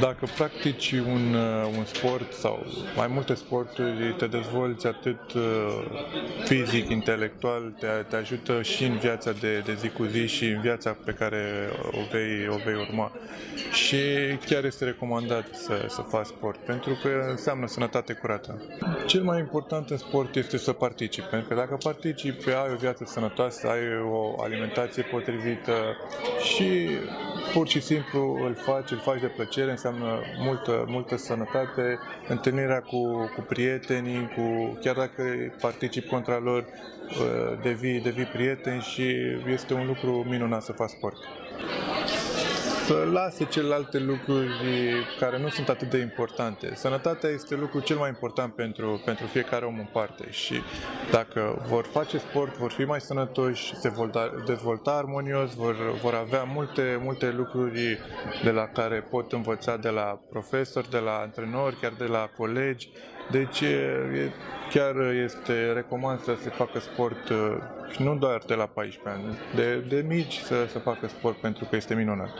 Dacă practici un, uh, un sport sau mai multe sporturi, te dezvolți atât uh, fizic, intelectual, te, te ajută și în viața de, de zi cu zi și în viața pe care o vei, o vei urma. Și chiar este recomandat să, să faci sport, pentru că înseamnă sănătate curată. Cel mai important în sport este să participi, pentru că dacă participi, ai o viață sănătoasă, ai o alimentație potrivită și pur și simplu îl faci, îl faci de plăcere, înseamnă multă, multă sănătate, întâlnirea cu, cu prietenii, cu, chiar dacă participi contra lor, uh, devii, devii prieten și este un lucru minunat să faci sport să lase celelalte lucruri care nu sunt atât de importante. Sănătatea este lucrul cel mai important pentru, pentru fiecare om în parte și dacă vor face sport, vor fi mai sănătoși, se vor da, dezvolta armonios, vor, vor avea multe, multe lucruri de la care pot învăța de la profesori, de la antrenori, chiar de la colegi. Deci e, chiar este recomand să se facă sport și nu doar de la 14 ani, de, de mici să, să facă sport pentru că este minunat.